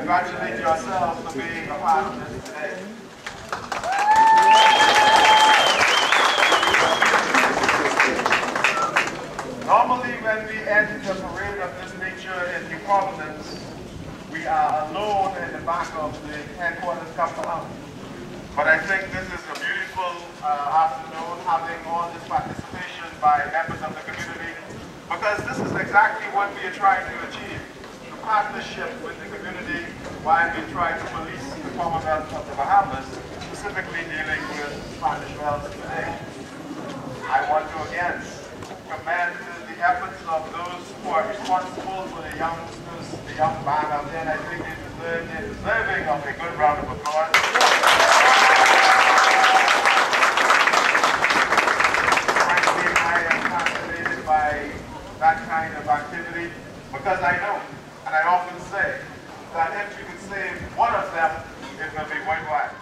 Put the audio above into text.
congratulate yourselves for being a part of this today. Normally when we end a parade of this nature in New Providence, we are alone in the back of the headquarters House. But I think this is a beautiful uh, afternoon having all this participation by members of the community because this is exactly what we are trying to achieve. Partnership with the community while we try to police the Commonwealth of the Bahamas, specifically dealing with Spanish Wells today. I want to again commend the efforts of those who are responsible for the youngsters, the young man out there, and I think they deserve, deserving of a good round of applause. Frankly, I am fascinated by that kind of activity because I know, and I often say, that if you can save one of them, it will be worthwhile.